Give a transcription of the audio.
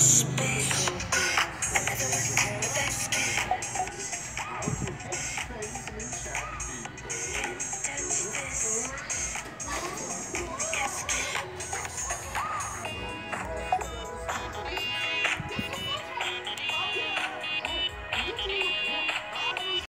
Space.